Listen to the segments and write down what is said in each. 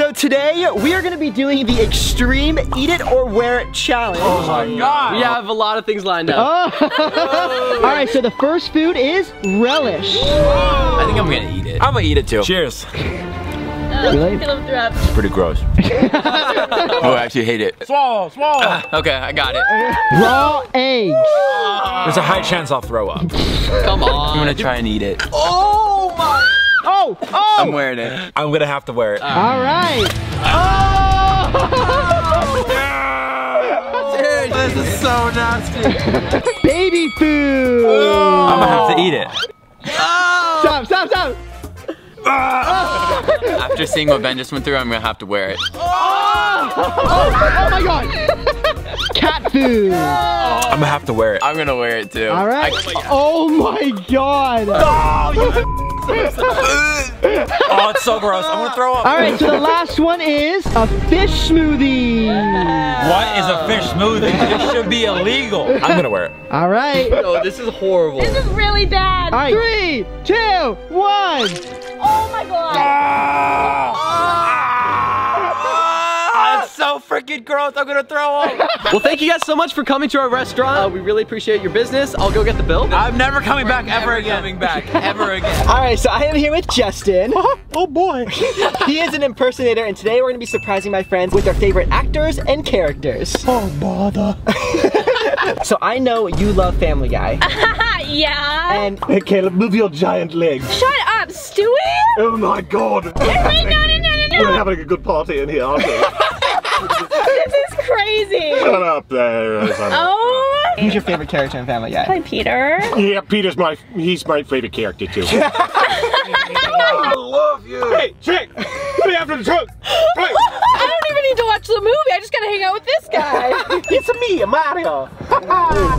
So today we are gonna be doing the extreme eat it or wear it challenge. Oh my god. We have a lot of things lined up. Oh. All right, so the first food is relish. I think I'm gonna eat it. I'm gonna eat it too. Cheers. Really? Caleb threw up. Pretty gross. oh, I actually hate it. Swallow, swallow. Ah, okay, I got it. Raw eggs. There's a high chance I'll throw up. Come on. I'm gonna try and eat it. Oh my. Oh, oh. I'm wearing it. I'm gonna have to wear it. All right. Oh. Dude, this is so nasty. Baby food. I'm gonna have to eat it. Oh! Stop, stop, stop. Ah! After seeing what Ben just went through, I'm gonna have to wear it. Oh! oh, oh my god. Cat food. I'm gonna have to wear it. I'm gonna wear it too. All right. I- Oh my god. Oh, it's so gross. I'm gonna throw up. All right, so the last one is a fish smoothie. What is a fish smoothie? This should be illegal. I'm gonna wear it. All right. No, this is horrible. This is really bad. All right, three, two, one. Oh my god. Ah, it's so freaking gross. I'm gonna throw up. Well, thank you guys so much for coming to our restaurant. Uh, we really appreciate your business. I'll go get the bill. I'm never coming back ever again. Coming back ever again. All right, so I am here with Justin. oh boy. he is an impersonator, and today we're gonna be surprising my friends with their favorite actors and characters. Oh, bother. so I know you love Family Guy. yeah. And Hey Caleb, move your giant legs. Shut up, Stewie. Oh my god. Wait, no, no, no, no, We're having a good party in here, aren't we? This. Shut up there. Oh. who's your favorite character in Family Guy? Hi, Peter. Yeah, Peter's my, he's my favorite character too. I love you. Hey, chick, let me after the trunk. Right. I don't even need to watch the movie. I just gotta hang out with this guy. It's me, Mario.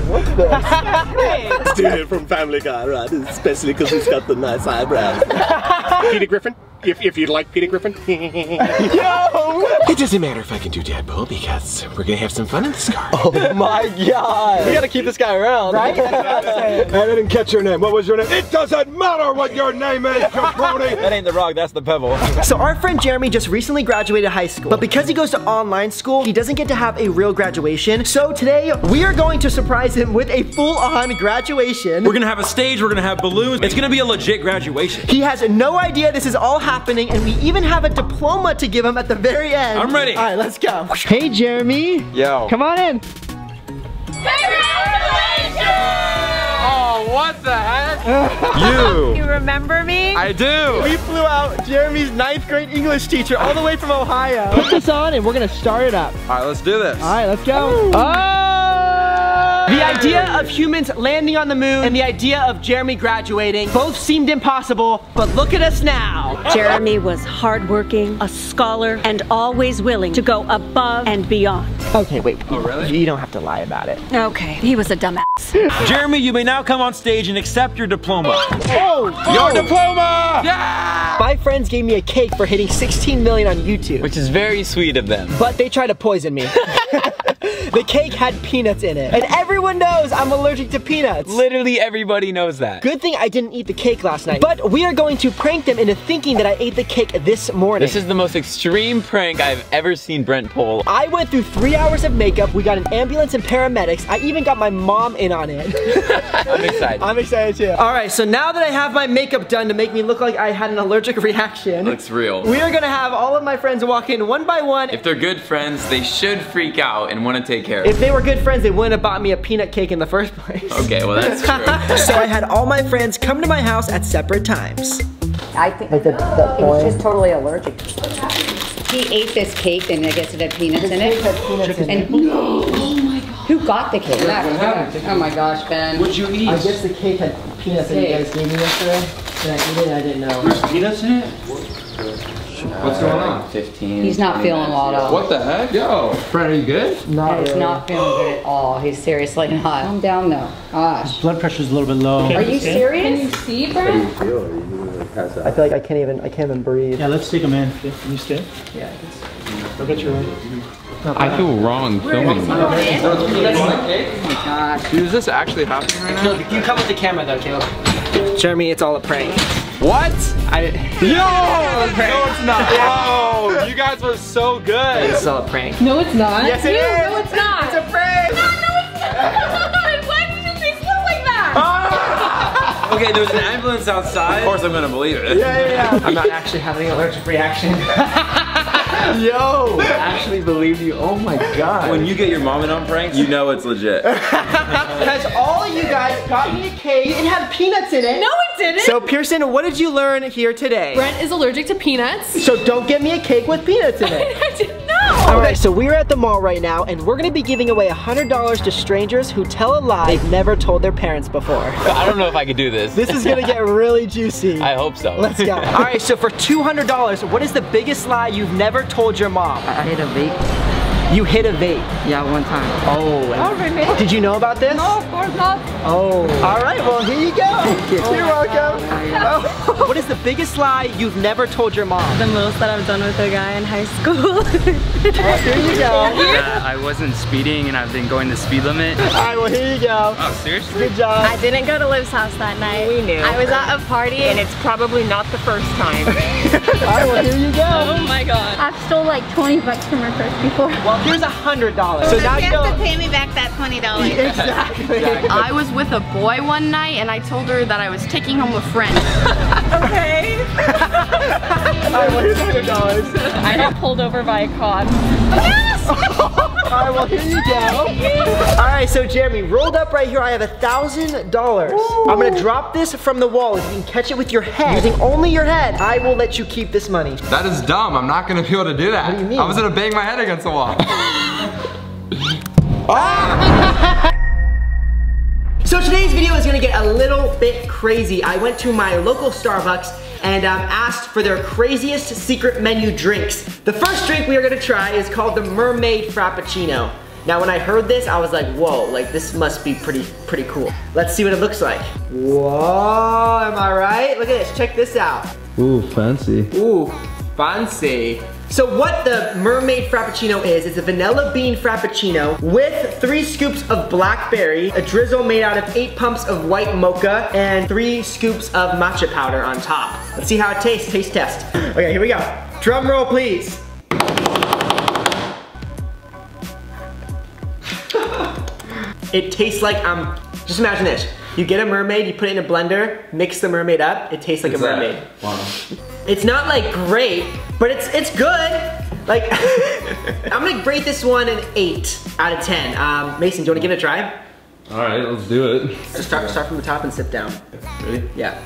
What's this? Dude from Family Guy, right? Especially because he's got the nice eyebrows. Peter Griffin, if, if you'd like Peter Griffin. Yo! It doesn't matter if I can do Deadpool because we're gonna have some fun in this car. Oh my god. We gotta keep this guy around. Right? I didn't catch your name. What was your name? It doesn't matter what your name is, jabroni. That ain't the rock. That's the pebble. So our friend Jeremy just recently graduated high school, but because he goes to online school, he doesn't get to have a real graduation. So today we are going to surprise him with a full-on graduation. We're gonna have a stage, we're gonna have balloons. It's gonna be a legit graduation. He has no idea this is all happening, and we even have a diploma to give him at the very end. I'm ready. All right, let's go. Hey, Jeremy. Yo. Come on in. Oh, what the heck? You. You remember me? I do. We flew out Jeremy's ninth grade English teacher all the way from Ohio. Put this on, and we're gonna start it up. All right, let's do this. All right, let's go. Oh! The idea of humans landing on the moon and the idea of Jeremy graduating both seemed impossible, but look at us now. Jeremy was hardworking, a scholar, and always willing to go above and beyond. Okay, wait. Oh, really? You don't have to lie about it. Okay, he was a dumbass. Jeremy, you may now come on stage and accept your diploma. Oh! Your diploma. Yeah! My friends gave me a cake for hitting 16 million on YouTube, Which is very sweet of them. but they tried to poison me. the cake had peanuts in it, and everyone knows I'm allergic to peanuts. Literally everybody knows that. Good thing I didn't eat the cake last night. But we are going to prank them into thinking that I ate the cake this morning. This is the most extreme prank I've ever seen Brent pull. I went through three hours of makeup. We got an ambulance and paramedics. I even got my mom in on it. I'm excited. I'm excited too. All right, so now that I have my makeup done to make me look like I had an allergic reaction, Looks real. we are gonna have all of my friends walk in one by one. If they're good friends, they should freak out and want to take care of If they were good friends, they wouldn't have bought me a peanut cake in the first place. Okay, well that's true. so I had all my friends come to my house at separate times. I think Like the- the he was boy. just totally allergic. He ate this cake and I guess it had peanuts in it. And oh my god, who got the cake? Oh my gosh, Ben. What'd you eat? I guess the cake had peanuts that you guys gave me yesterday. And I ate it and I didn't know. There's Peanuts in it? What's going on? 15. He's not feeling well at all. What the heck? Yo, Brent, are you good? Not He's really. not feeling good at all. He's seriously not. Calm down though. Gosh. Blood pressure's a little bit low. Are you serious? Can you see, Brent? I feel like I can't even, I can't even breathe. Yeah, let's take him in. Can you stay? Yeah. Look at your I feel wrong filming. Oh Gosh. Dude, is this actually happening right now? No, you come with the camera though, Caleb. Jeremy, it's all a prank. What? I, Yo! No, it's not. Yo, you guys were so good. It's all a prank. No, it's not. Yes, it Ew, is. No, it's not. It's a prank. No, no, it's not. Okay, there's an ambulance outside. Of course I'm gonna believe it. Yeah, yeah, yeah. I'm not actually having an allergic reaction. Yo, I actually believe you. Oh my god. When you get your mom in on pranks, you know it's legit. Because all of you guys got me a cake. It had peanuts in it. No, it didn't. So Pierson, what did you learn here today? Brent is allergic to peanuts. So don't get me a cake with peanuts in it. I didn't know. Okay, so we're at the mall right now, and we're gonna be giving away $100 to strangers who tell a lie they've never told their parents before. I don't know if I could do this. This is gonna get really juicy. I hope so. Let's go. All right, so for $200, what is the biggest lie you've never told your mom? I hit a vape. You hit a vape. Yeah, one time. Oh. Oh, really? Did you know about this? No, of course not. Oh. All right, well, here you go. you. You're welcome. Oh. What is the biggest lie you've never told your mom? The most that I've done with a guy in high school. here you go. That I wasn't speeding and I've been going the speed limit. All right, well, here you go. Oh, seriously? Good job. I didn't go to Liv's house that night. We knew. I was at a party and it's probably not the first time. All right, well, here you go. oh my god. I've stole like 20 bucks from her purse before. Well, here's a hundred dollars. So now you have know. to pay me back that $20. Exactly. I was with a boy one night and I told her that I was taking home a friend. okay. All right, well, here's a hundred dollars. I got pulled over by a cop. All right, well, here you go. All right, so Jeremy, rolled up right here, I have a thousand dollars. I'm gonna drop this from the wall. If you can catch it with your head, using only your head, I will let you keep this money. That is dumb. I'm not gonna be able to do that. What do you mean? I was gonna bang my head against the wall. Ah! So today's video is gonna get a little bit crazy. I went to my local Starbucks and um, asked for their craziest secret menu drinks. The first drink we are gonna try is called the Mermaid Frappuccino. Now when I heard this, I was like, whoa, like this must be pretty, pretty cool. Let's see what it looks like. Whoa, am I right? Look at this, check this out. Ooh, fancy. Ooh, fancy. So what the Mermaid Frappuccino is, is a vanilla bean Frappuccino with three scoops of blackberry, a drizzle made out of eight pumps of white mocha, and three scoops of matcha powder on top. Let's see how it tastes, taste test. Okay, here we go. Drum roll, please. It tastes like, um, just imagine this. You get a mermaid, you put it in a blender, mix the mermaid up, it tastes like a mermaid. Wow. It's not like great, but it's it's good. Like, I'm gonna rate this one an eight out of 10. Um, Mason, do you wanna give it a try? All right, let's do it. Just start, start from the top and sit down. Ready? Yeah.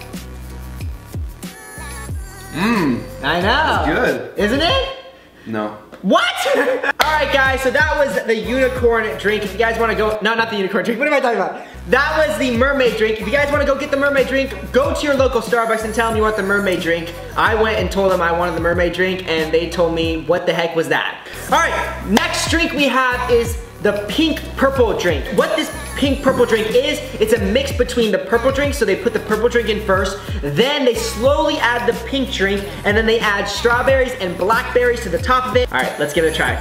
Mmm. I know. It's good. Isn't it? No. What? All right, guys, so that was the unicorn drink. If you guys wanna go, no, not the unicorn drink, what am I talking about? That was the mermaid drink. If you guys wanna go get the mermaid drink, go to your local Starbucks and tell them you want the mermaid drink. I went and told them I wanted the mermaid drink and they told me what the heck was that. All right, next drink we have is the pink purple drink. What this pink purple drink is, it's a mix between the purple drink, so they put the purple drink in first, then they slowly add the pink drink, and then they add strawberries and blackberries to the top of it. All right, let's give it a try.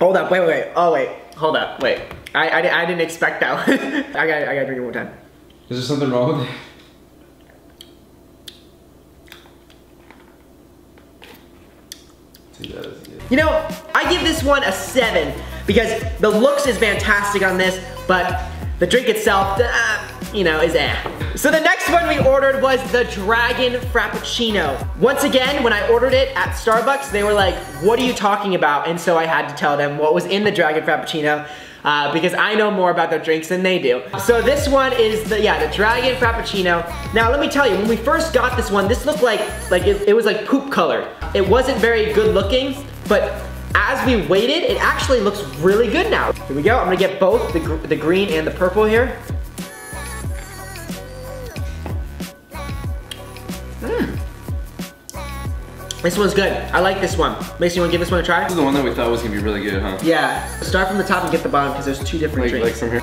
Hold up, wait, wait, wait. Oh, wait, hold up, wait. I, I, I didn't expect that one. I gotta, I gotta drink it one more time. Is there something wrong with it? You know, I give this one a seven because the looks is fantastic on this, but the drink itself, uh, you know, is eh. So the next one we ordered was the Dragon Frappuccino. Once again, when I ordered it at Starbucks, they were like, what are you talking about? And so I had to tell them what was in the Dragon Frappuccino. Uh, because I know more about their drinks than they do. So this one is the, yeah, the Dragon Frappuccino. Now let me tell you, when we first got this one, this looked like, like it, it was like poop colored. It wasn't very good looking, but as we waited, it actually looks really good now. Here we go, I'm gonna get both the, gr the green and the purple here. Mm. This one's good. I like this one. Mason, you wanna give this one a try? This is the one that we thought was gonna be really good, huh? Yeah. Start from the top and get the bottom because there's two different Like, drinks. like from here.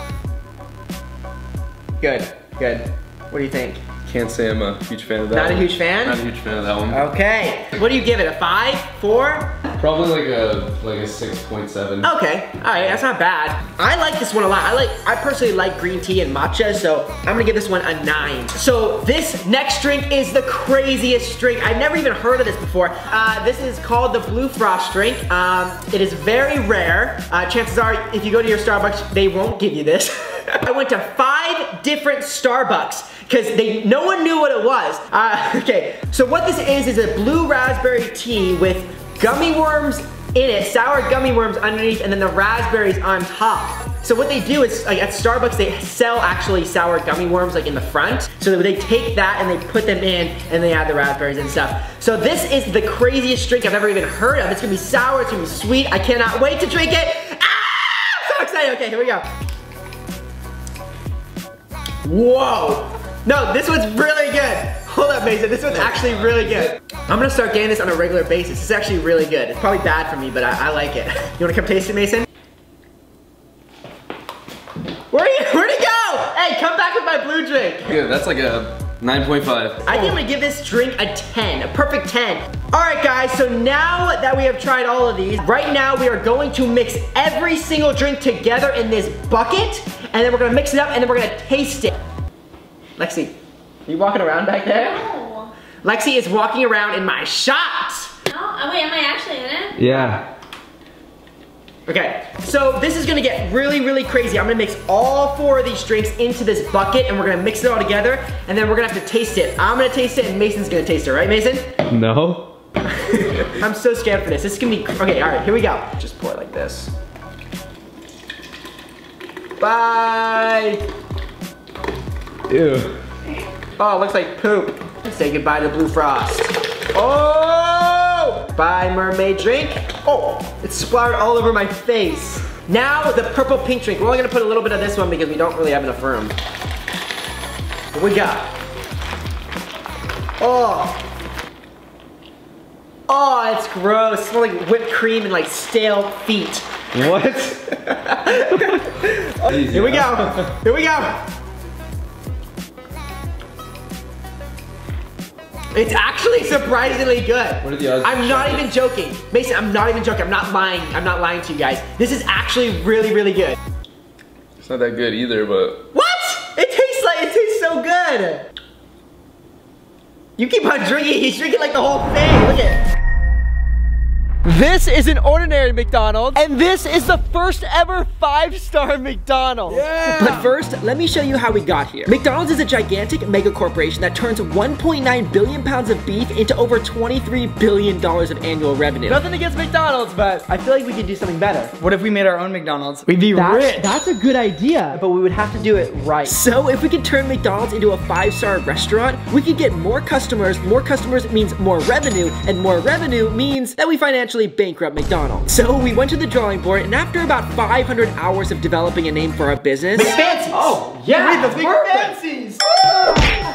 Good, good. What do you think? Can't say I'm a huge fan of that. Not a huge fan? Not a huge fan of that one. Okay. What do you give it? A five? Four? Probably like a like a six point seven. Okay, all right, that's not bad. I like this one a lot. I like, I personally like green tea and matcha, so I'm gonna give this one a nine. So this next drink is the craziest drink. I've never even heard of this before. Uh, this is called the Blue Frost drink. Um, it is very rare. Uh, chances are, if you go to your Starbucks, they won't give you this. I went to five different Starbucks because they no one knew what it was. Uh, okay, so what this is is a blue raspberry tea with gummy worms in it, sour gummy worms underneath, and then the raspberries on top. So what they do is, like at Starbucks, they sell actually sour gummy worms like in the front. So they take that and they put them in and they add the raspberries and stuff. So this is the craziest drink I've ever even heard of. It's gonna be sour, it's gonna be sweet. I cannot wait to drink it. Ah! So excited, okay, here we go. Whoa. No, this one's really good. Hold up, Mason. This one's actually really good. I'm gonna start getting this on a regular basis. It's actually really good. It's probably bad for me, but I, I like it. You wanna come taste it, Mason? Where you, where'd he go? Hey, come back with my blue drink. Good, that's like a 9.5. I think I'm gonna give this drink a 10, a perfect 10. All right, guys, so now that we have tried all of these, right now we are going to mix every single drink together in this bucket, and then we're gonna mix it up, and then we're gonna taste it. Lexi, are you walking around back there? No. Lexi is walking around in my shot. No? Oh, wait, am I actually in it? Yeah. Okay, so this is gonna get really, really crazy. I'm gonna mix all four of these drinks into this bucket and we're gonna mix it all together and then we're gonna have to taste it. I'm gonna taste it and Mason's gonna taste it, right Mason? No. I'm so scared for this. This is gonna be, okay, all right, here we go. Just pour it like this. Bye. Ew. Oh, it looks like poop. Say goodbye to Blue Frost. Oh! Bye, mermaid drink. Oh, it splattered all over my face. Now, the purple pink drink. We're only gonna put a little bit of this one because we don't really have enough room. What we got? Oh. Oh, it's gross. It smells like whipped cream and like stale feet. What? Here we go. Here we go. It's actually surprisingly good. What are the odds? I'm not even joking. Mason, I'm not even joking. I'm not lying. I'm not lying to you guys. This is actually really, really good. It's not that good either, but What? It tastes like, it tastes so good. You keep on drinking, he's drinking like the whole thing. Look at This is an ordinary McDonald's, and this is the first ever five-star McDonald's. Yeah. But first, let me show you how we got here. McDonald's is a gigantic mega corporation that turns 1.9 billion pounds of beef into over 23 billion dollars of annual revenue. Nothing against McDonald's, but I feel like we could do something better. What if we made our own McDonald's? We'd be That's, rich. that's a good idea, but we would have to do it right. So if we could turn McDonald's into a five-star restaurant, we could get more customers. More customers means more revenue, and more revenue means that we financially bankrupt McDonald's. So we went to the drawing board, and after about 500 hours of developing a name for our business, McFancies. Oh, yeah, the McFancies.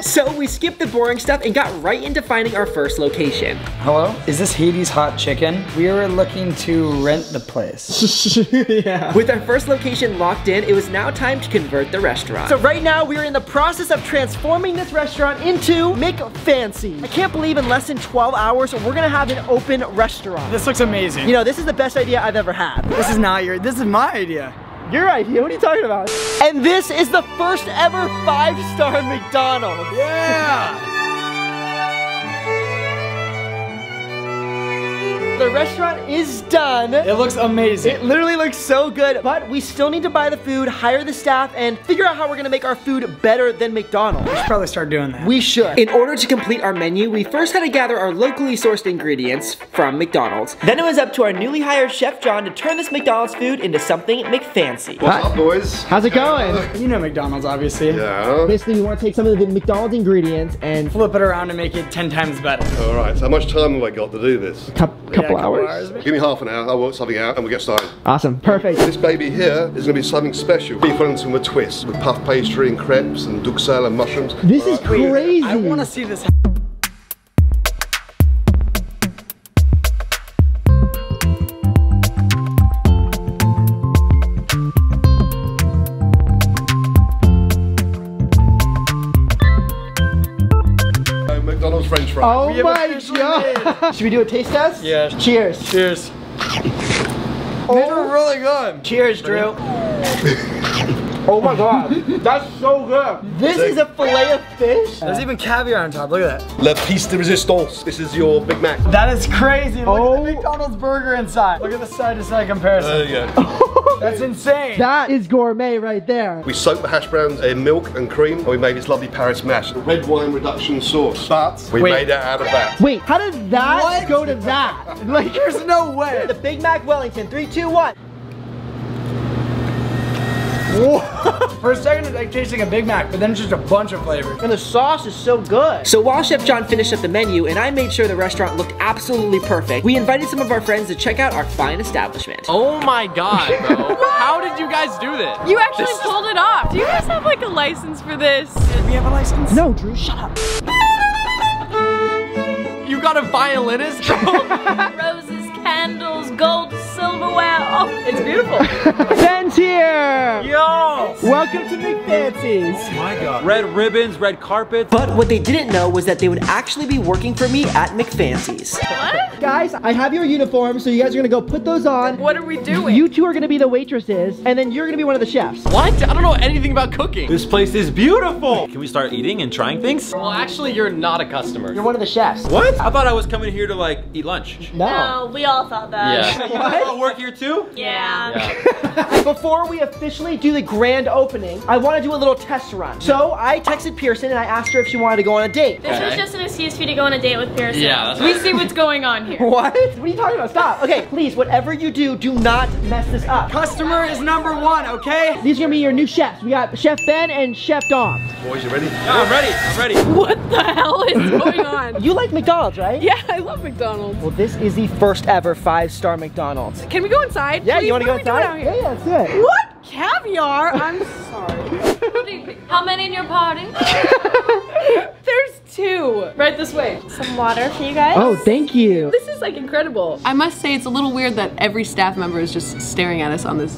So we skipped the boring stuff and got right into finding our first location. Hello? Is this Hades Hot Chicken? We were looking to rent the place. yeah. With our first location locked in, it was now time to convert the restaurant. So right now, we are in the process of transforming this restaurant into McFancy. I can't believe in less than 12 hours, we're gonna have an open restaurant. This looks amazing. You know, this is the best idea I've ever had. this is not your, this is my idea. Your idea, what are you talking about? And this is the first ever five-star McDonald's. Yeah! The restaurant is done. It looks amazing. It literally looks so good, but we still need to buy the food, hire the staff, and figure out how we're gonna make our food better than McDonald's. We should probably start doing that. We should. In order to complete our menu, we first had to gather our locally sourced ingredients from McDonald's. Then it was up to our newly hired Chef John to turn this McDonald's food into something McFancy. What's up, boys? How's it going? You know McDonald's, obviously. Yeah. Basically, we want to take some of the McDonald's ingredients and Flip it around and make it 10 times better. All right. So how much time have I got to do this? couple, Yeah, couple hours. Give me half an hour. I'll work something out, and we'll get started. Awesome, perfect. This baby here is going to be something special. Beef Wellington with twists, with puff pastry and crepes and duxelle and mushrooms. This is crazy. I want to see this. Fries. Oh We have my officially god. Should we do a taste test? Yeah. Cheers. Cheers. Oh. These are really good. Cheers, Drew. oh my god. That's so good. This is a filet of fish. There's even caviar on top. Look at that. La piece de resistance. This is your Big Mac. That is crazy. Look Oh. at the oh. McDonald's burger inside. Look at the side to side comparison. There you go. That's insane. That is gourmet right there. We soaked the hash browns in milk and cream, and we made this lovely Paris mash. Red wine reduction sauce. But we Wait. made it out of that. Wait, how did that What? go to that? Like, There's no way. the Big Mac Wellington. Three, two, one. For a second, it's like tasting a Big Mac, but then it's just a bunch of flavors. And the sauce is so good. So while Chef John finished up the menu and I made sure the restaurant looked absolutely perfect, we invited some of our friends to check out our fine establishment. Oh my god, bro. How did you guys do this? You actually pulled it off. Do you guys have like a license for this? We have a license? No, Drew, shut up. You got a violinist? Roses, candles, gold, silverware. Oh, It's beautiful. Ben's here. Yo! Welcome to McFancy's. Oh my god. Red ribbons, red carpets. But what they didn't know was that they would actually be working for me at McFancy's. what? Guys, I have your uniforms, so you guys are gonna go put those on. What are we doing? You two are gonna be the waitresses, and then you're gonna be one of the chefs. What? I don't know anything about cooking. This place is beautiful. Can we start eating and trying things? Well, actually, you're not a customer. You're one of the chefs. What? I thought I was coming here to like eat lunch. no, we all thought that. Yeah. You all work here too? Yeah. Before we officially do the grand opening, I want to do a little test run. So I texted Pierson and I asked her if she wanted to go on a date. This was just an excuse for you to go on a date with Pierson. Yeah, that's We see what's going on here. What? What are you talking about? Stop. Okay, please, whatever you do, do not mess this up. Customer is number one, okay? These are gonna be your new chefs. We got Chef Ben and Chef Dom. Boys, you ready? Yeah, I'm ready. I'm ready. What the hell is going on? You like McDonald's, right? Yeah, I love McDonald's. Well, this is the first ever five-star McDonald's. Can we go inside? Yeah, Please? you want to go What are we inside? out here? Yeah, yeah, let's do it. What? Caviar? I'm sorry. How many in your party? There's two. Right this way. Some water for you guys. Oh, thank you. This is like incredible. I must say it's a little weird that every staff member is just staring at us on this.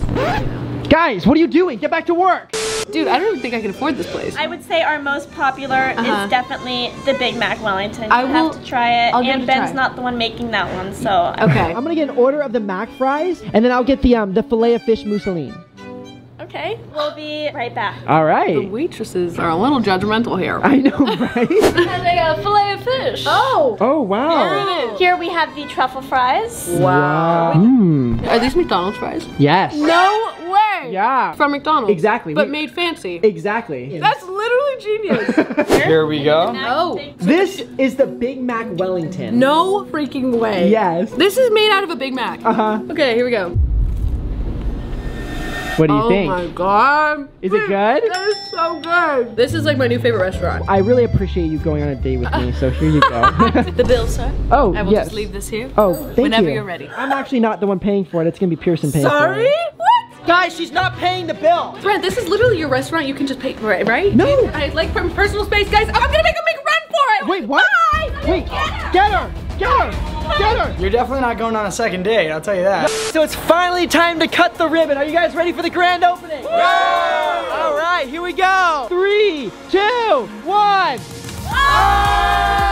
Guys, what are you doing? Get back to work. Dude, I don't even think I can afford this place. I would say our most popular Uh-huh. is definitely the Big Mac Wellington. I you will- have to try it. I'll and it Ben's try. not the one making that one, so. Okay. I'm gonna get an order of the mac fries, and then I'll get the um the fillet of fish mousseline. Okay. We'll be right back. All right. The waitresses are a little judgmental here. I know, right? Having a fillet of fish. Oh! oh wow. Here we have the truffle fries. Wow. Mm. Are these McDonald's fries? Yes. No way! Yeah. From McDonald's. Exactly. But We- made fancy. Exactly. That's literally genius. Here we go. oh. This is the Big Mac Wellington. No freaking way. Yes. This is made out of a Big Mac. Uh huh. Okay, here we go. What do you oh think? Oh my god. Is it good? That is so good. This is like my new favorite restaurant. I really appreciate you going on a date with me, so here you go. the bill, sir. oh, I will yes. just leave this here. Oh, thank Whenever you. you're ready. I'm actually not the one paying for it. It's gonna be Pierson paying for Sorry? it. What? Guys, she's not paying the bill. Brent, this is literally your restaurant. You can just pay for it, right? No. I like from personal space, guys. I'm gonna make a big run for it. Wait, what? Bye. Wait, get her! Get her! Get her! You're definitely not going on a second date, I'll tell you that. So it's finally time to cut the ribbon. Are you guys ready for the grand opening? All right, here we go. Three, two, one. Oh!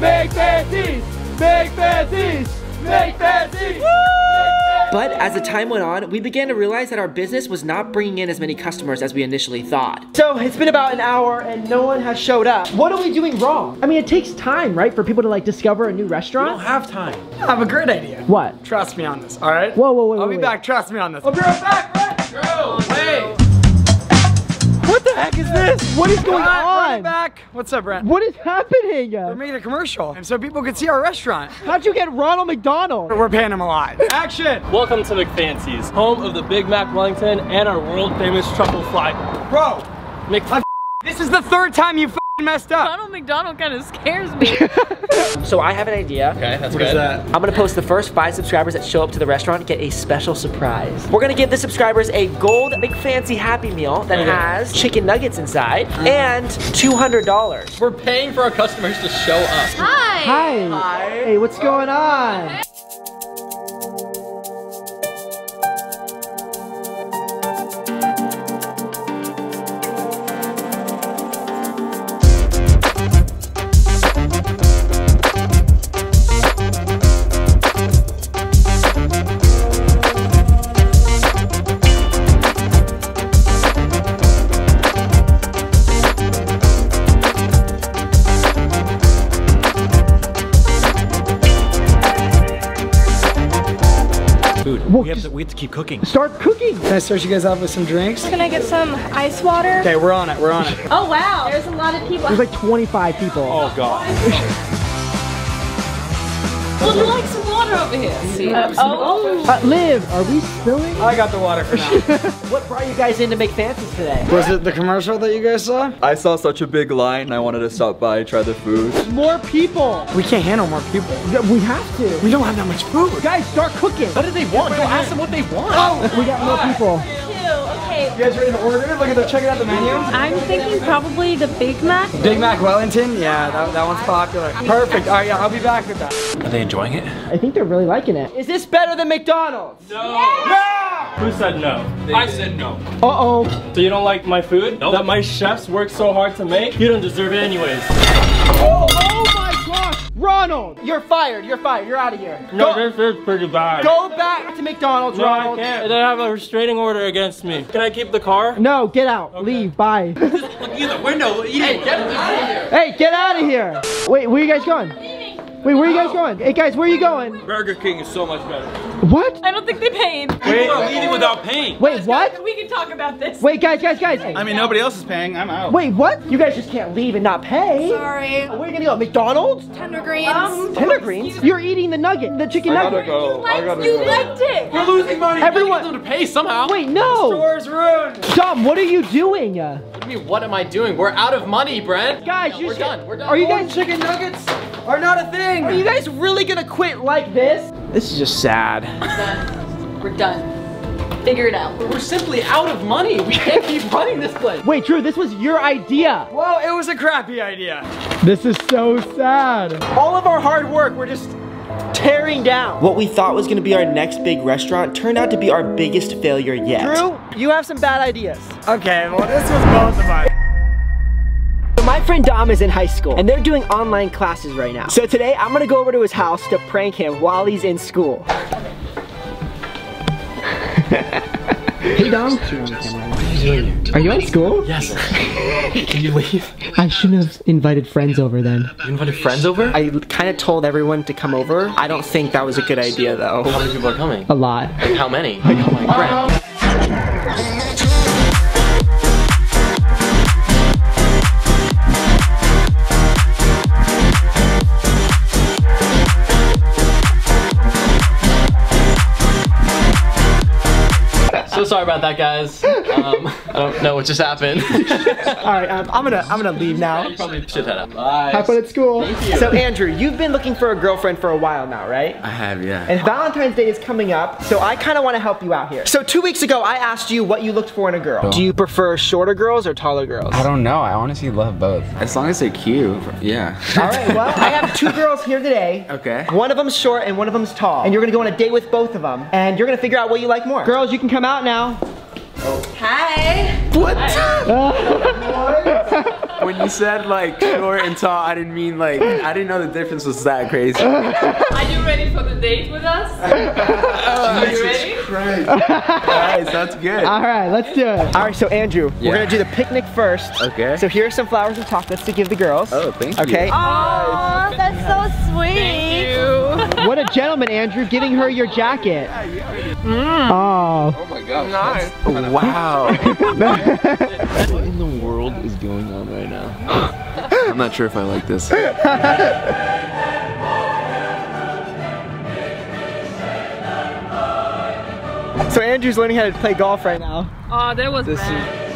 McFancy's! Make fancies! McFancy's! But as the time went on, we began to realize that our business was not bringing in as many customers as we initially thought. So it's been about an hour and no one has showed up. What are we doing wrong? I mean, it takes time, right, for people to like discover a new I restaurant? don't have time. I have a great idea. What? Trust me on this, all right? Whoa, whoa, whoa, I'll wait, be wait. back. Trust me on this. I'll be right back, right? Wait. What the heck is this? What is going Run on? back. What's up, Brent? What is happening? We're making a commercial, and so people could see our restaurant. How'd you get Ronald McDonald? We're paying him a lot. Action! Welcome to McFancy's, home of the Big Mac Wellington and our world famous truffle fry. Bro, Mc this is the third time you f***ing messed up. Ronald McDonald kind of scares me. So I have an idea. Okay, that's What good. that? I'm gonna post the first five subscribers that show up to the restaurant get a special surprise. We're gonna give the subscribers a gold McFancy Happy Meal that has chicken nuggets inside mm. and $200. We're paying for our customers to show up. Hi. Hi. Hey, what's going on? food. We, have to, we have to keep cooking. Start cooking. Can I start you guys off with some drinks? Can I get some ice water? Okay, we're on it. We're on it. Oh wow, there's a lot of people. There's like 25 people. Oh god. Would you like some water over here? See? Uh, oh. Uh, Liv, are we spilling? I got the water for now. what brought you guys in to McFancy's today? Was it the commercial that you guys saw? I saw such a big line. And I wanted to stop by, try the food. More people. We can't handle more people. We have to. We don't have that much food. Guys, start cooking. What do they want? Go ask them what they want. Oh, we got more people. Okay. You guys ready to order? Look at the checking out the menu. I'm thinking probably the Big Mac. Big Mac Wellington. Yeah, that, that one's popular. Perfect. All right, yeah, I'll be back with that. Are they enjoying it? I think they're really liking it. Is this better than McDonald's? No. Yeah. Who said no? I said no. Uh-oh. So you don't like my food? That my chefs work so hard to make? You don't deserve it anyways. Oh, oh my gosh. Ronald, you're fired. You're fired. You're out of here. No, Go, this is pretty bad. go back to McDonald's, No, I can't. They have a restraining order against me. Can I keep the car? No, get out. Leave. Bye. Look in the window. Hey, get out of here. hey, get out of here. Wait, where are you guys going? Wait, where are you guys going? Hey, guys, where are you going? Burger King is so much better. What? I don't think they paid. People are leaving without paying. Wait, what? We can talk about this. Wait, guys, guys, guys. I mean, nobody else is paying. I'm out. Wait, what? You guys just can't leave and not pay. Sorry. Where are you gonna go? McDonald's? Tender greens. Tender greens? You're eating the nugget, the chicken I gotta nugget. go. I gotta you go. liked it. We're losing money. Everyone- You gotta them to pay somehow. Wait, no. Store's ruined. Dom, what are you doing? Uh, What do you mean, what am I doing? We're out of money, Brent. guys, you we're should- done. We're done. Are you More guys chicken nuggets are not a thing. Are you guys really gonna quit like this? This is just sad. We're done. Figure it out. We're simply out of money. We can't keep running this place. Wait, Drew, this was your idea. Well, it was a crappy idea. This is so sad. All of our hard work, we're just tearing down. What we thought was gonna be our next big restaurant turned out to be our biggest failure yet. Drew, you have some bad ideas. Okay, well, this was both of us. So my friend Dom is in high school and they're doing online classes right now. So today I'm gonna go over to his house to prank him while he's in school. hey Dom. Are you in school? Yes. Can you leave? I shouldn't have invited friends over then. You invited friends over? I kind of told everyone to come over. I don't think that was a good idea though. How many people are coming? A lot. Like how many? Like, oh my Brent. Sorry about that, guys. Um, I don't know what just happened. All right, um, I'm gonna I'm gonna leave now. You probably should head out. Bye. Have fun at school. Thank you. So Andrew, you've been looking for a girlfriend for a while now, right? I have, yeah. And Valentine's Day is coming up, so I kind of want to help you out here. So two weeks ago, I asked you what you looked for in a girl. Do you prefer shorter girls or taller girls? I don't know. I honestly love both. As long as they're cute, yeah. All right, well, I have two girls here today. Okay. One of them's short and one of them's tall. And you're gonna go on a date with both of them. And you're gonna figure out what you like more. Girls, you can come out now. Hi. What? when you said like short and tall, I didn't mean like, I didn't know the difference was that crazy. Are you ready for the date with us? Are you ready? Guys, that's good. All right, let's do it. All right, so Andrew, Yeah. we're gonna do the picnic first. Okay. So here are some flowers and chocolates to give the girls. Oh, thank you. Okay. Oh, that's so sweet. Thank you. What a gentleman, Andrew, giving her your jacket. Mm. Oh. Oh my gosh. Nice. that's- Wow. what in the world is going on right now? I'm not sure if I like this. So Andrew's learning how to play golf right now. Oh, that was This bad.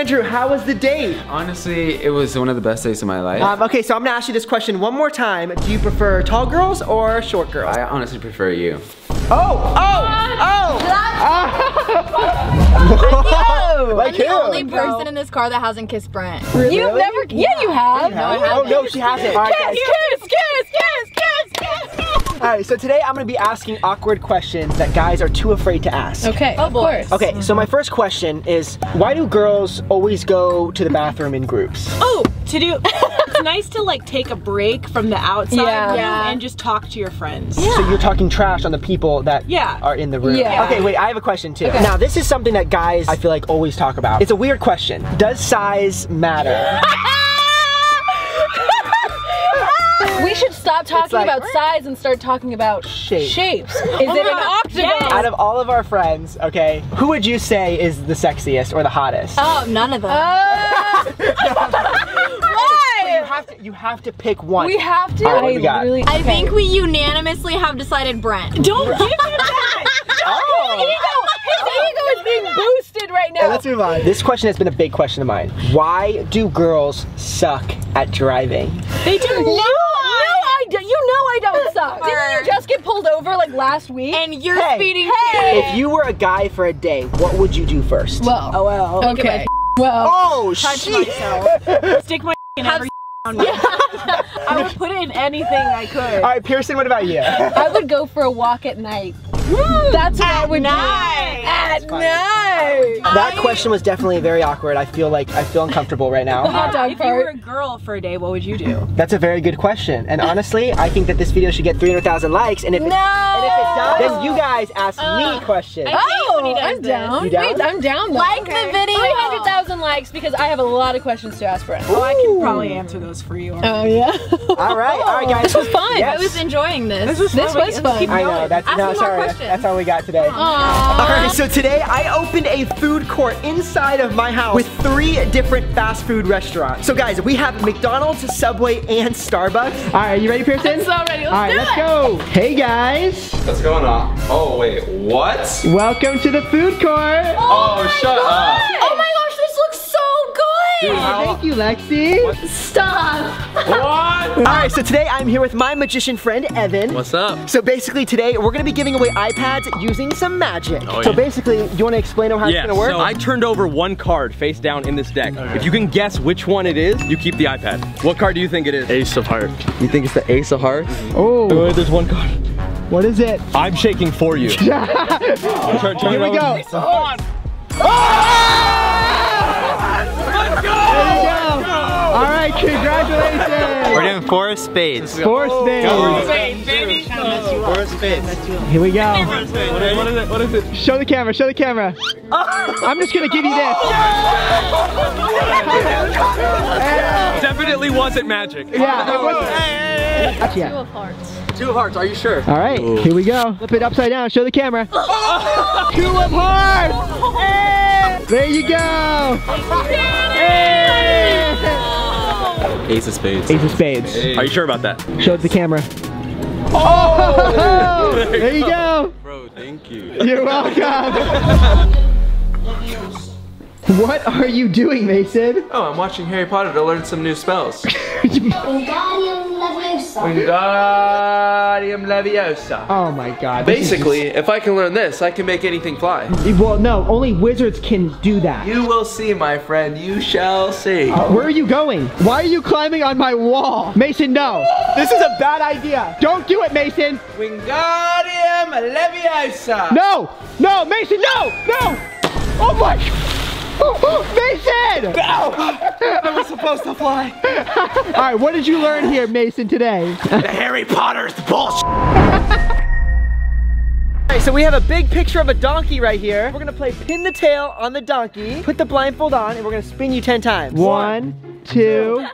All right, so Andrew, how was the date? Honestly, it was one of the best days of my life. Um, okay, so I'm gonna ask you this question one more time. Do you prefer tall girls or short girls? I honestly prefer you. Oh, oh, oh! like I'm the who? only person in this car that hasn't kissed Brent. Really? You've never, yeah, you have. No, I haven't. Oh no, she hasn't. All right, guys. Kiss, kiss, kiss, kiss, kiss, kiss. All right, so today I'm gonna be asking awkward questions that guys are too afraid to ask. Okay, of course. Okay, so my first question is, why do girls always go to the bathroom in groups? Oh, to do. it's nice to like take a break from the outside Yeah. room Yeah. and just talk to your friends. So you're talking trash on the people that Yeah. are in the room. Yeah. Okay, wait, I have a question too. Okay. Now, this is something that guys, I feel like, always talk about. It's a weird question. Does size matter? We should stop stop talking like- about size and start talking about Shape. shapes. Is it an octagon? Out of all of our friends, okay, who would you say is the sexiest or the hottest? Oh, none of them. Uh, You why? have to, you have to pick one. We have to. All right, what we got? literally- I think we unanimously have decided Brent. Don't give him that. Oh. His oh. ego, is being boosted right now. let's move on. This question has been a big question of mine. Why do girls suck at driving? They do. No, no, I do. You know I don't suck. Didn't you just get pulled over like last week? And you're Hey, speeding If you were a guy for a day, what would you do first? well, Oh well. okay. Well, Oh, touch shit. Stick my in Have every I would put it in anything I could. All right, Pierson, what about you? I would go for a walk at night. That's what I would night. do. At night. That question was definitely very awkward. I feel like I feel uncomfortable right now. The now. hot dog If you were a girl for a day, what would you do? That's a very good question. And honestly, I think that this video should get 300,000 likes. And if, it, No. and if it does, then you guys ask me uh, questions. I hate when he Oh, I'm down. You down? Wait, I'm down. Though. Like the video. 300,000 likes because I have a lot of questions to ask Brent. Oh, I can probably answer those for you. Oh yeah. All right, all right, guys. This was fun. Yes. I was enjoying this. This was Let's fun. I know, that's, Ask no, me more sorry, questions. that's all we got today. Aww. All right, so today I opened a food court inside of my house with three different fast food restaurants. So guys, we have McDonald's, Subway, and Starbucks. All right, you ready, Pierson? I'm so ready. Let's All right, do let's it. go. Hey guys, What's going on? Oh wait, what? welcome to the food court. Oh, oh shut up. Oh my gosh, this looks so good. Dude, Thank you, Lexi. Stop. What? All right, so today I'm here with my magician friend, Evan. What's up? So basically today we're gonna be giving away iPads using some magic. Oh, yeah. So basically, you wanna explain how it's Yeah, gonna work? so I turned over one card face down in this deck. If you can guess which one it is, you keep the iPad. What card do you think it is? Ace of Hearts. You think it's the Ace of Hearts? oh, Wait, there's one card. what is it? I'm shaking for you. turn, turn Here it we over. go. Right, congratulations. We're doing four spades. Four spades. baby! Four spades. Here we go. What is, what is it? What is it? Show the camera, show the camera. I'm just gonna give you this. Definitely wasn't magic. Yeah, it was. Two Yeah. of hearts. Two of hearts, are you sure? All right, here we go. Flip it upside down, show the camera. Two of hearts. There you go. Hey. Ace of spades. Ace of spades. Are you sure about that? Show it to the camera. Oh! There you go. Bro, thank you. You're welcome. What are you doing, Mason? Oh, I'm watching Harry Potter to learn some new spells. Wingardium Leviosa. Wingardium Leviosa. Oh my god. this is Basically, if I can learn this, I can make anything fly. well, no, only wizards can do that. You will see, my friend. You shall see. Uh, where are you going? Why are you climbing on my wall? Mason, no. This is a bad idea. Don't do it, Mason. Wingardium Leviosa. No, no, Mason, no, no. Oh my. Mason! No! I was supposed to fly. All right, what did you learn here, Mason, today? the Harry Potter's bullshit. Alright, so we have a big picture of a donkey right here. We're gonna play pin the tail on the donkey, put the blindfold on, and we're gonna spin you 10 times. One, two,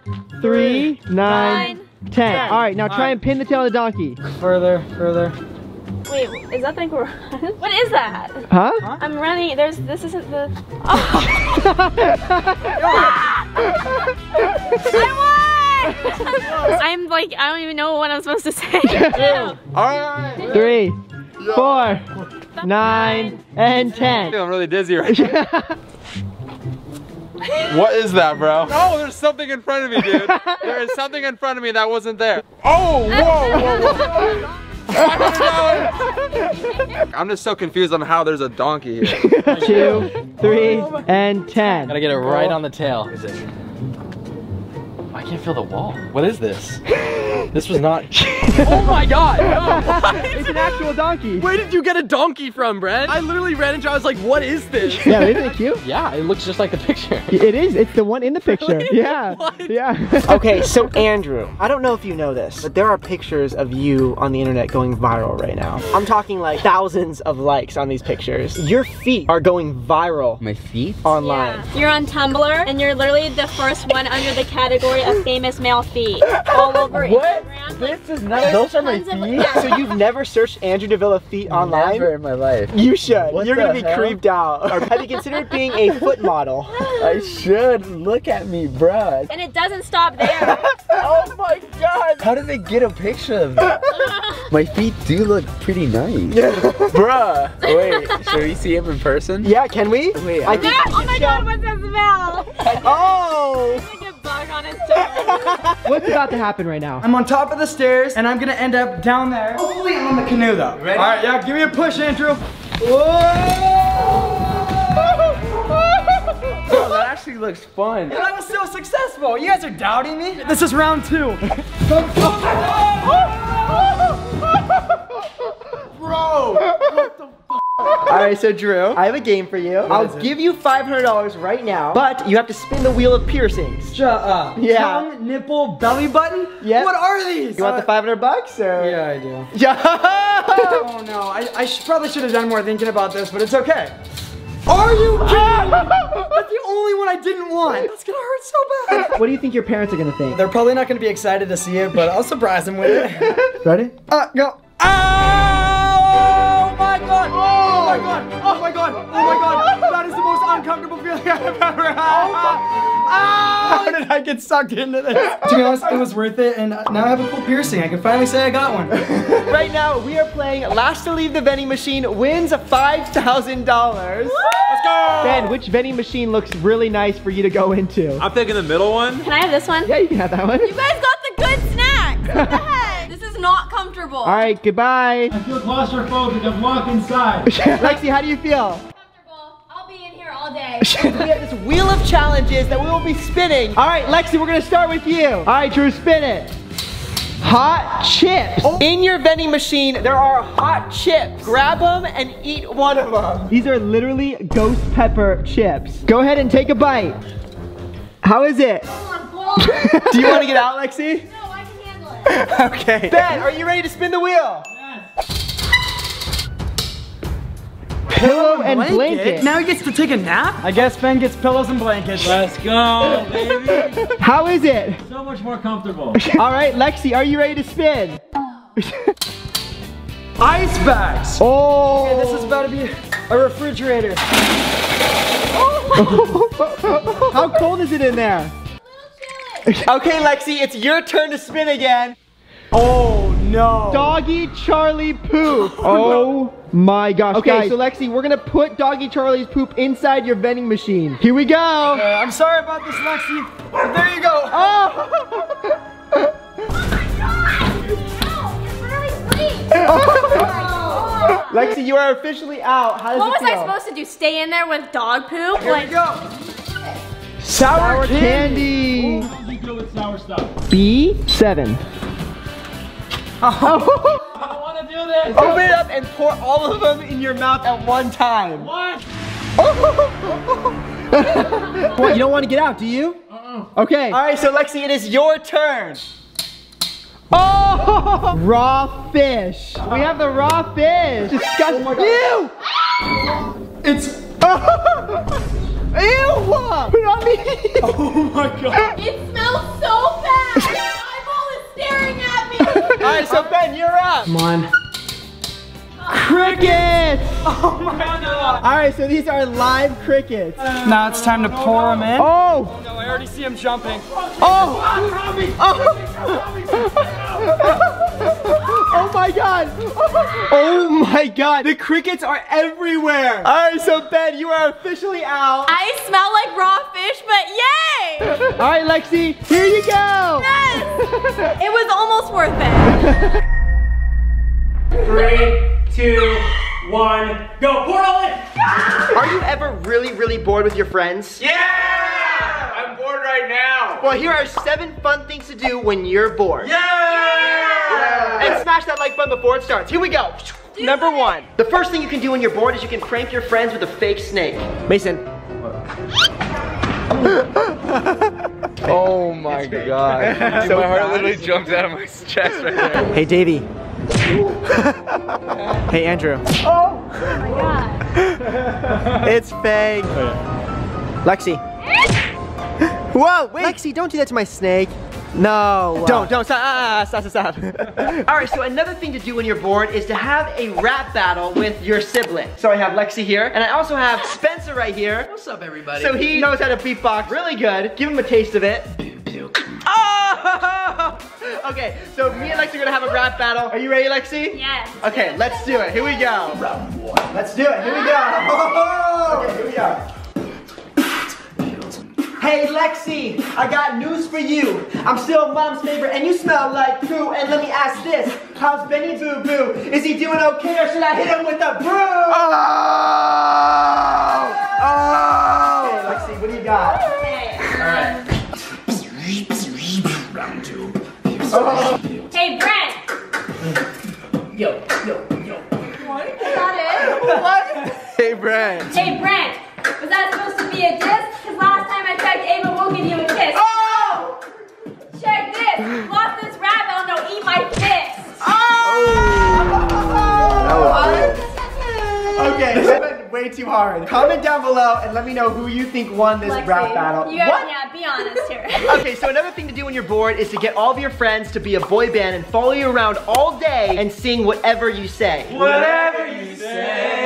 three, nine, ten. ten. Alright, now try and pin the tail on the donkey. Further, further. Wait, is that thing we're What is that? Huh? I'm running. There's. This isn't the. Oh. I won! I'm like, I don't even know what I'm supposed to say. Alright. Three, four, nine, and ten. I'm really dizzy right now. What is that, bro? Oh, there's something in front of me, dude. There is something in front of me that wasn't there. Oh, whoa, whoa, whoa. I'm just so confused on how there's a donkey here. Two, three, and ten. Gotta get it right on the tail. I can't feel the wall. What is this? This was not. Oh my god! No. It's an actual donkey. Where did you get a donkey from, Brent? I literally ran into I was like, what is this? Yeah, isn't it cute? Yeah, it looks just like the picture. It is. It's the one in the picture. Yeah. What? Yeah. okay, so Andrew, I don't know if you know this, but there are pictures of you on the internet going viral right now. I'm talking like thousands of likes on these pictures. Your feet are going viral. My feet? Online. You're on Tumblr, and you're literally the first one under the category of famous male feet. All over What? Instagram. This is not. Those are my feet. So you've never searched Andrew Davila feet online? Never in my life. You should. What You're gonna be hell? creeped out. Or have you considered being a foot model? I should look at me, bruh. And it doesn't stop there. Oh my god! How did they get a picture of that? my feet do look pretty nice. bruh. Wait, should we see him in person? Yeah, can we? Wait, I I think ah, oh my god, what's that smell? Oh! Like a bug on his toe. What's about to happen right now? I'm on top of the stairs and I'm gonna end up down there. Hopefully I'm on the canoe though. Ready? All right, yeah, give me a push, Andrew. Oh, that actually looks fun. That was so successful. You guys are doubting me? This is round two. Bro! All right, so Drew, I have a game for you. I'll give you $500 right now, but you have to spin the wheel of piercings. Shut up. Yeah. Tongue, nipple, belly button? Yeah. What are these? You want the 500 bucks or? Yeah, I do. Yeah. Oh no, I, I sh probably should have done more thinking about this, but it's okay. Are you kidding? me? That's the only one I didn't want. That's gonna hurt so bad. what do you think your parents are gonna think? They're probably not gonna be excited to see it, but I'll surprise them with it. Ready? Uh, go. Oh my god! Oh. oh my god! Oh my god! Oh my god! That is the most uncomfortable feeling I've ever had. Oh oh. How did I get sucked into this? To be honest, it was worth it, and now I have a cool piercing. I can finally say I got one. right now, we are playing Last to Leave the Vending Machine wins $5,000. Let's go! Ben, which vending machine looks really nice for you to go into? I'm thinking the middle one. Can I have this one? Yeah, you can have that one. You guys got the good snacks. not comfortable. All right, goodbye. I feel claustrophobic. I'm locked inside. Lexi, how do you feel? I'll be in here all day. we have this wheel of challenges that we will be spinning. All right, Lexi, we're gonna start with you. All right, Drew, spin it. Hot chips. Oh. In your vending machine, there are hot chips. Grab them and eat one of them. These are literally ghost pepper chips. Go ahead and take a bite. How is it? Do you want to get out, Lexi? Okay. Ben, are you ready to spin the wheel? Pillow and blanket. Now he gets to take a nap? I guess Ben gets pillows and blankets. Let's go, baby. How is it? So much more comfortable. All right, Lexi, are you ready to spin? Ice bags. Oh. Okay, this is about to be a refrigerator. How cold is it in there? Okay, Lexi, it's your turn to spin again. Oh no. Doggy Charlie poop. Oh my gosh. Okay, Guys. so Lexi, we're gonna put Doggy Charlie's poop inside your vending machine. Here we go. Uh, I'm sorry about this, Lexi. But there you go. Oh. My god! No, you're very! Lexi, you are officially out. How does What it was feel? I supposed to do? Stay in there with dog poop? Here like, we go. Sour, candy. You go with sour stuff. B7. Oh. oh. I want to do this. Open it up and pour all of them in your mouth at one time. What? What, you don't want to get out, do you? Uh-uh. Okay. All right, so Lexi, it is your turn. Oh, raw fish. We have the raw fish. Disgusting. Oh Ew. It's. Ew. Put it on me. Oh my god. it smells so bad. My eyeball is staring at me. All right, so Ben, you're up. Come on. Crickets. Oh my god. All right, so these are live crickets. Now it's time to pour them in. Oh. No, I already see them jumping. Oh. Oh Oh my god! Oh my god! The crickets are everywhere! Alright, so Ben, you are officially out. I smell like raw fish, but yay! Alright, Lexi, here you go! Yes! It was almost worth it. Three, two, one, go. Pour it all in. Are you ever really, really bored with your friends? Yeah! I'm bored right now. Well, here are seven fun things to do when you're bored. Yeah! And smash that like button before it starts. Here we go. Number one. The first thing you can do when you're bored is you can prank your friends with a fake snake. Mason. Oh my god. So my heart literally jumped out of my chest right there. Hey, Davey. hey, Andrew. Oh my god. It's Fang. Oh, Lexi. Whoa, wait. Lexi, don't do that to my snake. No. Don't, don't, stop, ah, stop, stop, stop. All right, so another thing to do when you're bored is to have a rap battle with your sibling. So I have Lexi here, and I also have Spencer right here. What's up, everybody? So he knows how to beatbox really good. Give him a taste of it. Oh! Okay, so me and Lexi are gonna have a rap battle. Are you ready, Lexi? Yes. Okay, let's do it. Here we go. Round one. Let's do it. Here we go. Okay, here we go. Hey Lexi, I got news for you. I'm still mom's favorite and you smell like poo. And let me ask this, how's Benny Boo Boo? Is he doing okay or should I hit him with a broom? Oh! Oh! Okay, Lexi, what do you got? Alright. Round two. Hey, Brent. Yo, yo, yo. What? Is that it? What? Hey Brent. Hey, Brent. Was that supposed to be a diss? Because last time I checked, Ava won't give you a kiss. Oh! Check this. Lost this rabbit, no, eat my fist. Oh! Okay, that went way too hard. Comment down below and let me know who you think won this Lexi, rap battle. You guys, what? yeah, be honest here. Okay, so another thing to do when you're bored is to get all of your friends to be a boy band and follow you around all day and sing whatever you say. Whatever you say.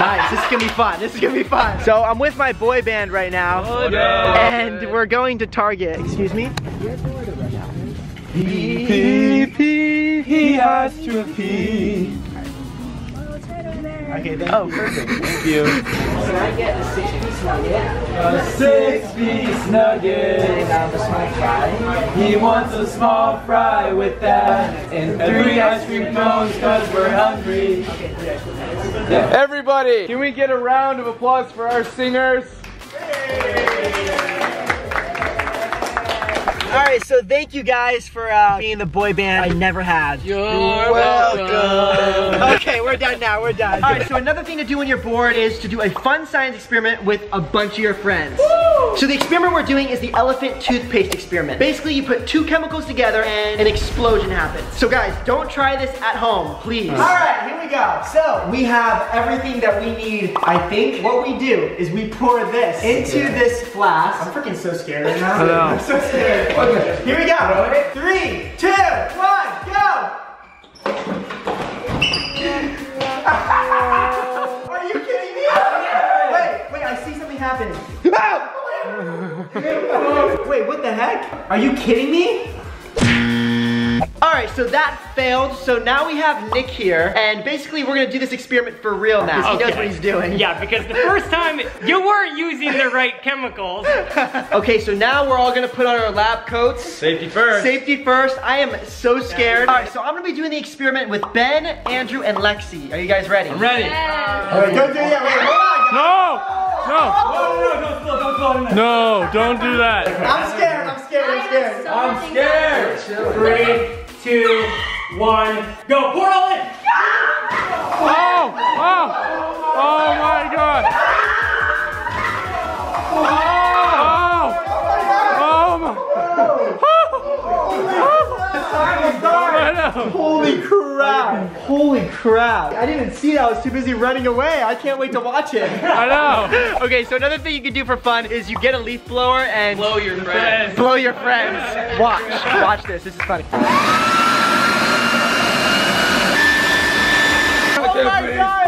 Nice, this is gonna be fun. This is gonna be fun. So I'm with my boy band right now. Oh, boy band. And we're going to Target. Excuse me? Pee, pee, he has to pee. Okay, thank Oh, you. perfect. Thank you. Can I get a six-piece nugget? A six-piece nugget. And um, a small fry. He wants a small fry with that. And three ice cream cones cause we're hungry. Everybody, can we get a round of applause for our singers? All right, so thank you guys for uh, being the boy band I never had. You're welcome. okay, we're done now. We're done. All right, so another thing to do when you're bored is to do a fun science experiment with a bunch of your friends. So the experiment we're doing is the elephant toothpaste experiment. Basically, you put two chemicals together and an explosion happens. So guys, don't try this at home, please. All right, here we go. So we have everything that we need, I think. What we do is we pour this into this flask. I'm freaking so scared right now. I'm so scared. Okay, here we go. Three, two, one, go! Are you kidding me? Wait, wait, I see something happening. wait, what the heck? Are you kidding me? All right, so that failed. So now we have Nick here, and basically we're gonna do this experiment for real now. 'cause He knows what he's doing. Yeah, because the first time you weren't using the right chemicals. Okay, so now we're all gonna put on our lab coats. Safety first. Safety first. I am so scared. All right, so I'm gonna be doing the experiment with Ben, Andrew, and Lexi. Are you guys ready? I'm ready. All right, don't do it yet. Wait, hold on. No! No! No, don't do that. I'm scared. I'm scared. I'm scared. I'm scared. Three, two, one, go. Pour it all in. Oh! Oh! Oh my god! Oh! Oh my! God! Holy crap! Holy crap! I didn't even see that. I was too busy running away. I can't wait to watch it. I know. okay, so another thing you can do for fun is you get a leaf blower and Blow your friends. blow your friends. Watch. Watch this. This is funny. Oh my god!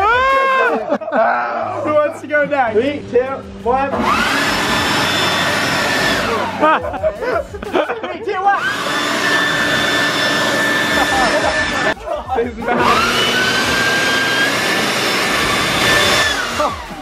Ah! Who wants to go next? Three, two, one. Three, two, one. His mouth.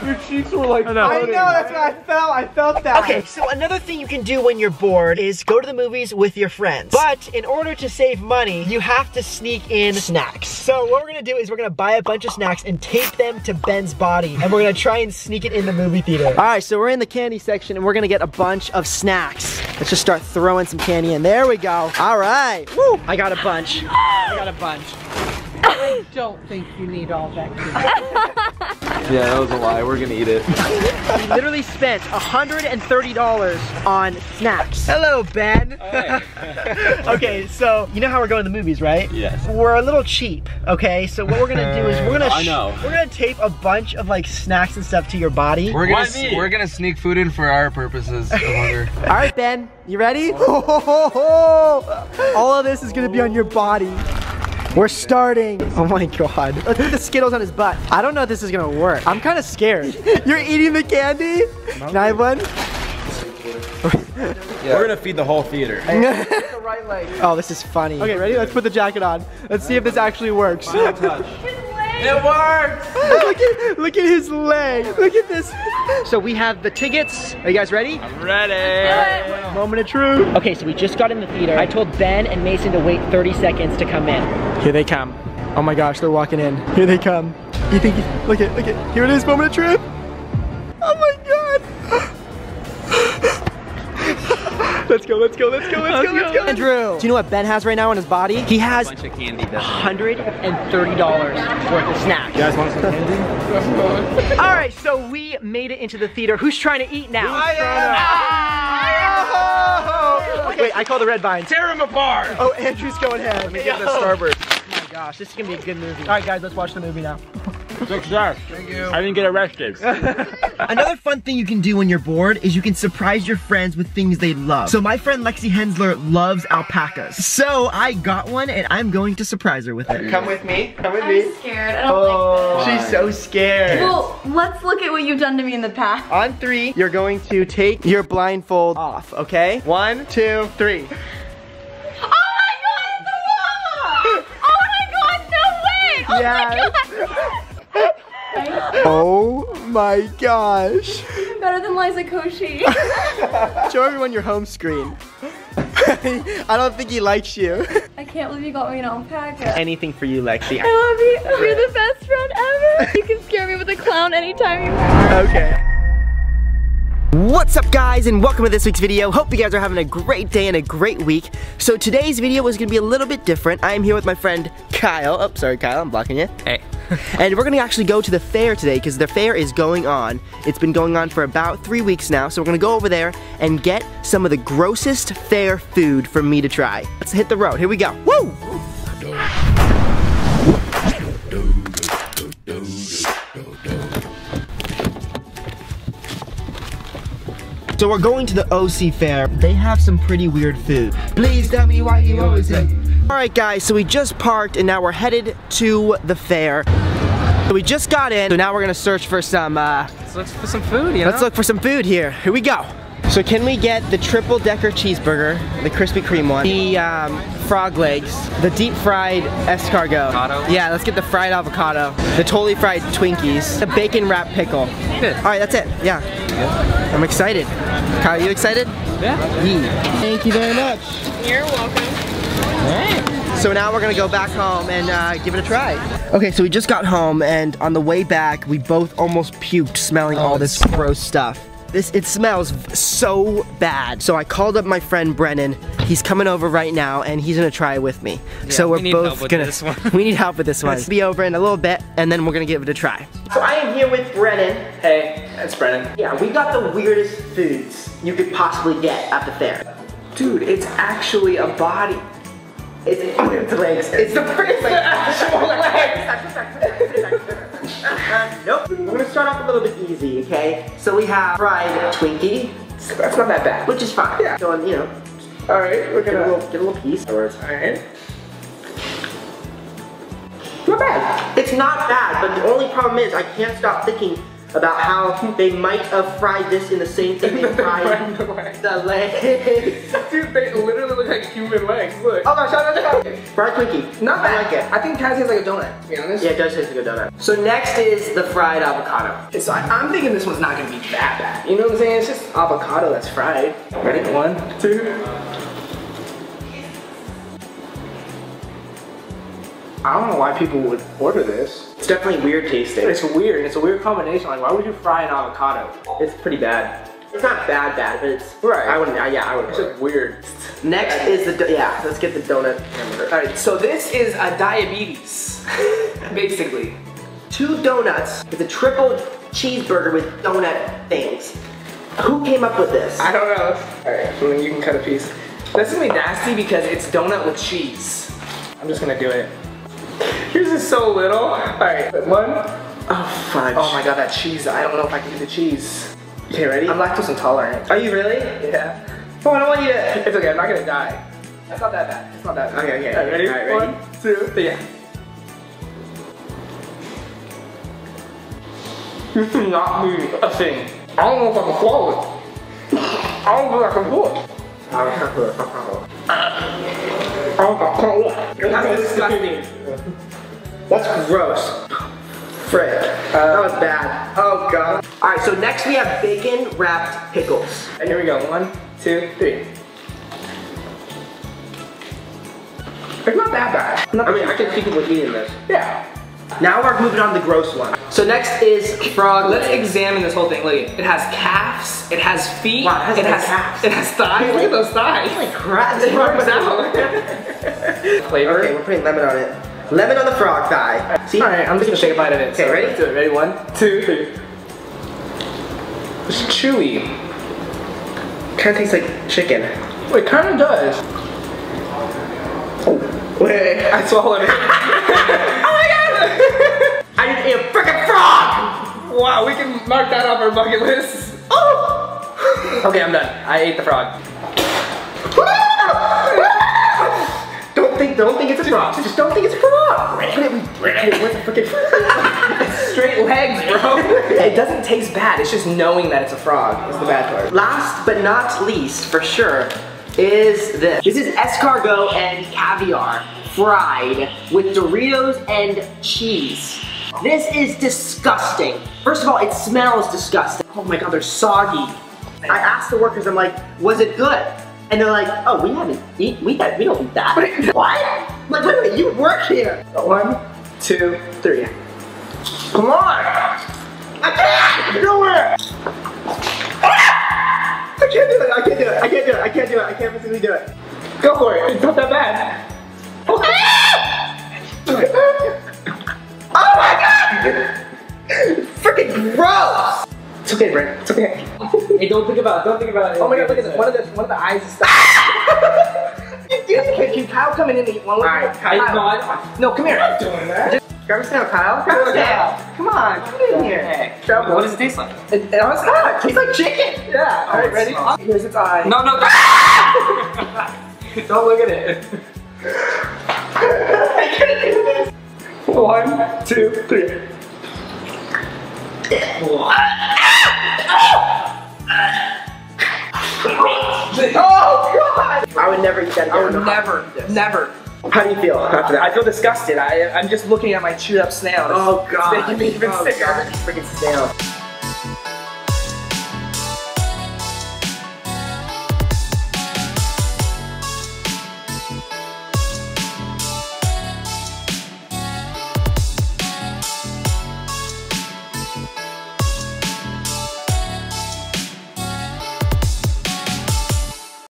Your cheeks were like I know, floating. that's what I felt. I felt that. Okay, so another thing you can do when you're bored is go to the movies with your friends. But in order to save money, you have to sneak in snacks. So what we're gonna do is we're gonna buy a bunch of snacks and tape them to Ben's body. And we're gonna try and sneak it in the movie theater. All right, so we're in the candy section and we're gonna get a bunch of snacks. Let's just start throwing some candy in. There we go. All right. Woo! I got a bunch. I got a bunch. I don't think you need all that. Yeah, that was a lie. We're gonna eat it. We literally spent $130 on snacks. Hello, Ben. okay, so you know how we're going to the movies, right? Yes. We're a little cheap, okay? So what we're gonna do is we're gonna I know. we're gonna tape a bunch of like snacks and stuff to your body. We're gonna s- we're gonna sneak food in for our purposes of hunger. All right, Ben, you ready? All of this is gonna be on your body. We're starting. Oh my god. Let's put the Skittles on his butt. I don't know if this is gonna work. I'm kind of scared. You're eating the candy? Can I have one? We're gonna feed the whole theater. oh, this is funny. Okay, ready? Let's put the jacket on. Let's see if this actually works. It works! look at look at his leg. Look at this. So we have the tickets. Are you guys ready? I'm ready. Moment of truth. Okay, so we just got in the theater. I told Ben and Mason to wait 30 seconds to come in. Here they come. Oh my gosh, they're walking in. Here they come. You think? Look at look at. Here it is. Moment of truth. Oh my god. Let's go, let's go, let's go, let's go, let's go. Andrew, do you know what Ben has right now on his body? He has bunch of candy. $130 worth of snacks. You guys want some candy? All right, so we made it into the theater. Who's trying to eat now? I Okay. Ah! Wait, I call the red vines. Tear them apart. Oh, Andrew's going ahead. Let me get the Starburst. Oh my gosh, this is gonna be a good movie. All right, guys, let's watch the movie now. Success. Thank you. I didn't get arrested. Another fun thing you can do when you're bored is you can surprise your friends with things they love. So my friend Lexi Hensler loves alpacas. So I got one and I'm going to surprise her with it. Come with me. Come with me. I'm scared. I don't Oh, like this. she's so scared. Well, let's look at what you've done to me in the past. On three, you're going to take your blindfold off, okay? One, two, three. Oh my god, it's a llama! Oh my god, no way! Oh Yes. my god! Oh my gosh. Better than Liza Koshy. Show everyone your home screen. I don't think he likes you. I can't believe you got me an alpaca. Anything for you, Lexi. I love you. You're the best friend ever. You can scare me with a clown anytime you want. Okay. What's up guys and welcome to this week's video. Hope you guys are having a great day and a great week. So today's video is gonna be a little bit different. I am here with my friend Kyle. Oh, sorry Kyle, I'm blocking you. Hey. and we're gonna actually go to the fair today because the fair is going on. It's been going on for about three weeks now. So we're gonna go over there and get some of the grossest fair food for me to try. Let's hit the road, here we go. Woo! So we're going to the OC Fair. They have some pretty weird food. Please tell me why you always say. All right, guys, so we just parked and now we're headed to the fair. So we just got in, so now we're gonna search for some, uh, Let's look for some food, you know? let's look for some food here. Here we go. So can we get the triple decker cheeseburger, the Krispy Kreme one, the um, frog legs, the deep fried escargot. Avocado? Yeah, let's get the fried avocado, the totally fried Twinkies, the bacon wrap pickle. Good. All right, that's it. Yeah. I'm excited. Kyle, you excited? Yeah. Thank you very much. You're welcome. So now we're gonna go back home and uh, give it a try. Okay, so we just got home and on the way back, we both almost puked smelling all this gross stuff. This, it smells so bad. So I called up my friend Brennan. He's coming over right now and he's gonna try it with me. Yeah, so we we're need both help with gonna, this one. we need help with this one. Let's be over in a little bit and then we're gonna give it a try. So I am here with Brennan. Hey, it's Brennan. Yeah, we got the weirdest foods you could possibly get at the fair. Dude, it's actually a body. It's, it's the legs. It's the, it's the actual legs. Uh-huh. nope. We're gonna start off a little bit easy, okay? So we have fried Twinkie. That's not that bad. Which is fine. Yeah. So, um, you know, All right, we're get a gonna. little, get a little piece. All right. Not bad. It's not bad, but the only problem is I can't stop thinking about how they might have fried this in the same thing they fried the legs. Dude, they literally look like human legs. Look. Oh gosh, oh gosh, oh gosh. Fried Twinkie. Not I bad. like it. I think kind of tastes like a donut. To be honest. Yeah, it does taste like a donut. So next is the fried avocado. So I, I'm thinking this one's not gonna be that bad. You know what I'm saying? It's just avocado that's fried. Ready? One, two. I don't know why people would order this. It's definitely weird tasting. It's weird. It's a weird combination. Like, why would you fry an avocado? It's pretty bad. It's not bad bad, but it's Right. I wouldn't. Yeah, I wouldn't. It's just weird. Next is the yeah. Let's get the donut hamburger. Alright, so this is a diabetes, basically. Two donuts with a triple cheeseburger with donut things. Who came up with this? I don't know. Alright, well, you can cut a piece. This is gonna be nasty because it's donut with cheese. I'm just gonna do it. Yours is so little. Alright, one. Oh, fudge. Oh my god, that cheese. I don't know if I can do the cheese. Okay, ready? I'm lactose intolerant. Are you really? Yeah. Oh, I don't want you to. It's okay, I'm not gonna die. That's not that bad. It's not that bad. Okay, okay. Ready? Ready? One, two, three. This is not me a thing. I don't know if I can swallow it. I don't know if I can do it. I can't do it. I can't do it. I don't I can't do it. That's disgusting. That's gross. Frick. that uh, was bad. Oh god. Alright, so next we have bacon wrapped pickles. And here we go. One, two, three. It's not that bad. I mean, I can see people eating this. Yeah. Now we're moving on to the gross one. So next is frog. Let's examine this whole thing. Look, it has calves. It has feet. Wow, it has, it has calves. It has thighs. Look at those thighs. Holy crap, this It frog was out. Flavor. Okay, we're putting lemon on it. Lemon on the frog thigh. See? All right, I'm just gonna take a bite of it. Okay, So ready? Let's do it. Ready? One, two, three. It's chewy. Kind of tastes like chicken. It kind of does. Oh, wait, I swallowed it. oh my god! I just ate a freaking frog! Wow, we can mark that off our bucket list. Oh! okay, I'm done. I ate the frog. Don't think, don't think it's a frog. Just don't think it's a frog. Put it, put it with a freaking Straight legs, bro. it doesn't taste bad. It's just knowing that it's a frog is the bad part. Last but not least, for sure, is this. This is escargot and caviar fried with Doritos and cheese. This is disgusting. First of all, it smells disgusting. Oh my god, they're soggy. I asked the workers, I'm like, was it good? And they're like, oh, we haven't eat, we, we don't eat that. what? Like, wait a minute, you work here. One, two, three. Come on! I can't! Nowhere! Ah! I can't do it, I can't do it, I can't do it, I can't do it, I can't physically do it. Go for it. It's not that bad. Oh my god! Freaking gross! It's okay, Brent. It's okay. Hey, don't think about it. Don't think about it. Oh my god, look at this. One of the one of the eyes is stuck. Can, Kyle come in and eat one with Alright, me? Kyle. No, I, no, come here. I'm doing that. Just grab a snail, Kyle. Grab a snail. Come on, come in here. Grab What does it taste like? It, it honestly ah, it tastes like chicken. Yeah. All right, ready? Here's its eye. No, no. Don't look at it. I can't do this. One, two, three. Oh god! I would never eat that again. I would never, never. How do you feel after that? I feel disgusted. I, I'm just looking at my chewed up snail. It's- Oh god. It's making me even oh, sicker. God. Freaking snail.